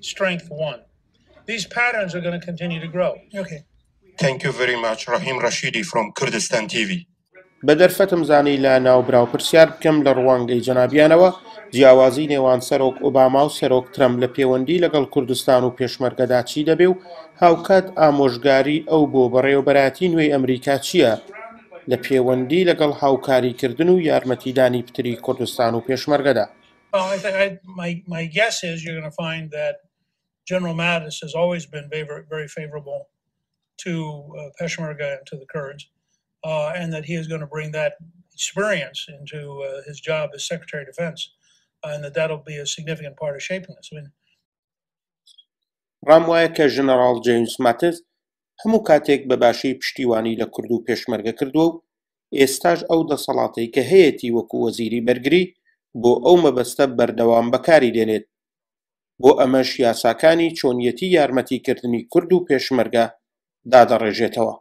strength one these patterns are going to continue to grow okay thank you very much Rahim Rashidi from Kurdistan TV بە دەرفەتم زانی لە ناوبراو پرسیار بکەم لە ڕوانگەی جەنابیانەوە جیاوازی نێوان سەرۆک ئۆباما و سەرۆک ترەم لە پێوەندی لەگەڵ کوردستان و پێشمەرگەدا چی دەبێ و هاوکات ئامۆژگاری ئەو بۆ بەڕێوەبەراتی نوێی ئەمریکا چییە لە پێوەندی لەگەڵ هاوکاریکردن و یارمەتیدانی پتری کوردستان و پێشمەرگەدا My guess is you're going to find that General Mattis has always been very, very favorable to uh, Peshmerga and to the Kurds. uh, and that he is going to bring that experience into uh, his job as Secretary of Defense, uh, and that that'll be a significant part of shaping this. I mean, ڕام وایە کە ژنەڕاڵ جەیمس ماتس هەموو کاتێک بە باشی پشتیوانی لە کورد و پێشمەرگە کردووە و ئێستاش ئەو دەسەڵاتەی کە هەیەتی وەکو وەزیری بەرگری بۆ ئەو مەبەستە بەردەوام بەکاری دێنێت بۆ ئەمەش یاساکانی چۆنیەتی یارمەتی کردنی کورد و پێشمەرگە دادەڕێژێتەوە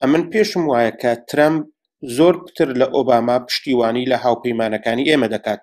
ئەمن پێشم وایە کە ترەمپ زۆر پتر لە ئۆباما پشتیوانی لە هاوپەیمانەکانی ئێمە دەکات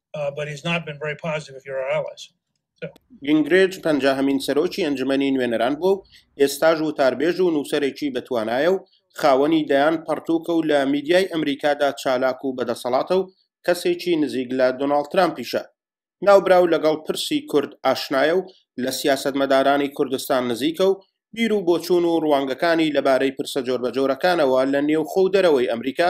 گینگرێج پەنجاهمین سەرۆکی ئەنجمەنی نوێنەران بوو و ئێستاش وتاربێژ و نووسەرێکی بەتوانایە و خاوەنی دەیان پەڕتووکە و لە میدیای ئەمریکادا چالاک و بەدەسەڵاتە و کەسێکی نزیک لە دۆناڵد ترامپیشە ناوبراو لەگەڵ پرسی کورد ئاشنایە و لە سیاستمەدارانی کوردستان نزیکە و بیر و بۆچوون و ڕوانگەکانی لەبارەی پرسە جۆربەجۆرەکانەوە لە نێوخۆ و دەرەوەی ئەمریکا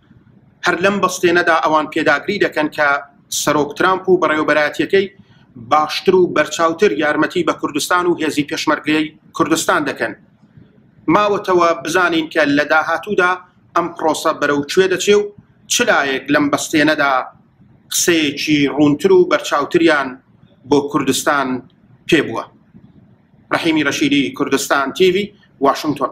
هەر لەم بەستێنەدا ئەوان پێداگری دەکەن کە سەرۆک ترامپ و بەڕێوەبەرایەتیەکەی باشتر و بەرچاوتر یارمەتی بە کوردستان و هێزی پێشمەرگەی کوردستان دەکەن ماوەتەوە بزانین کە لە داهاتوودا ئەم پرۆسە بەرەو کوێ دەچێ و چلایەک لەم بەستێنەدا قسەیەکی ڕوونتر و بەرچاوتریان بۆ کوردستان پێ بووە ڕحیمی ڕەشیدی کوردستان تیوی واشنگتۆن